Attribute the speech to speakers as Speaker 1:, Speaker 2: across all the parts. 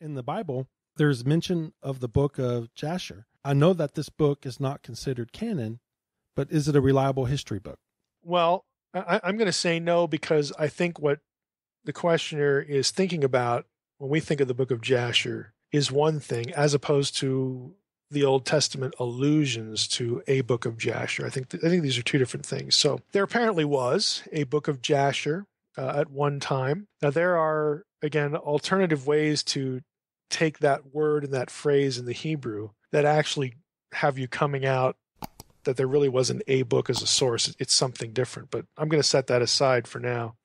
Speaker 1: in the Bible, there's mention of the book of Jasher. I know that this book is not considered canon, but is it a reliable history book?
Speaker 2: Well, I, I'm going to say no because I think what the questioner is thinking about when we think of the book of Jasher is one thing as opposed to the Old Testament allusions to a book of Jasher. I think th- I think these are two different things. So there apparently was a book of Jasher uh, at one time. Now there are again alternative ways to take that word and that phrase in the Hebrew that actually have you coming out that there really wasn't a book as a source. It's something different, but I'm going to set that aside for now.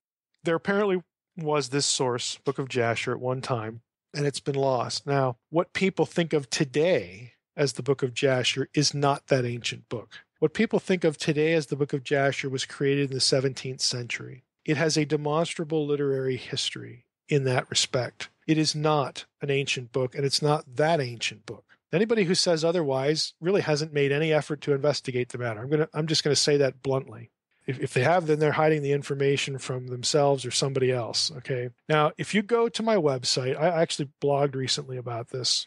Speaker 2: There apparently was this source, Book of Jasher, at one time, and it's been lost. Now, what people think of today as the Book of Jasher is not that ancient book. What people think of today as the Book of Jasher was created in the 17th century. It has a demonstrable literary history in that respect. It is not an ancient book, and it's not that ancient book. Anybody who says otherwise really hasn't made any effort to investigate the matter. I'm gonna I'm just gonna say that bluntly. If, if they have, then they're hiding the information from themselves or somebody else. Okay. Now, if you go to my website, I actually blogged recently about this.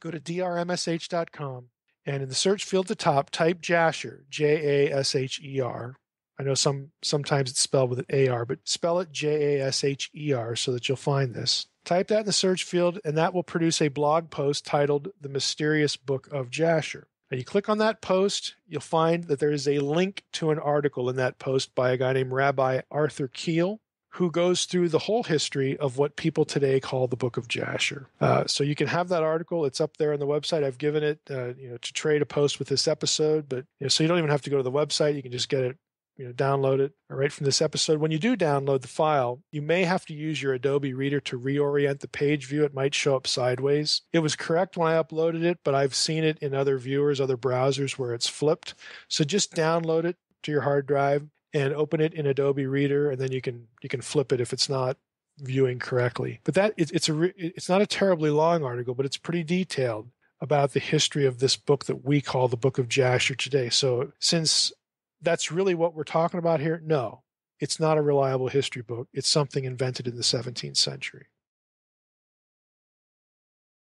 Speaker 2: Go to drmsh.com and in the search field at the top, type Jasher, J A S H E R. I know some sometimes it's spelled with an A R, but spell it J A S H E R so that you'll find this. Type that in the search field, and that will produce a blog post titled The Mysterious Book of Jasher. Now, you click on that post, you'll find that there is a link to an article in that post by a guy named Rabbi Arthur Keel, who goes through the whole history of what people today call the Book of Jasher. Uh, so you can have that article; it's up there on the website. I've given it, uh, you know, to trade a post with this episode, but you know, so you don't even have to go to the website. You can just get it you know download it right from this episode. When you do download the file you may have to use your adobe reader to reorient the page view. It might show up sideways. It was correct when i uploaded it but i've seen it in other viewers other browsers where it's flipped. So just download it to your hard drive and open it in adobe reader and then you can you can flip it if it's not viewing correctly. But that it, it's a re, it's not a terribly long article but it's pretty detailed about the history of this book that we call the book of jasher today. So since that's really what we're talking about here? No, it's not a reliable history book. It's something invented in the 17th century.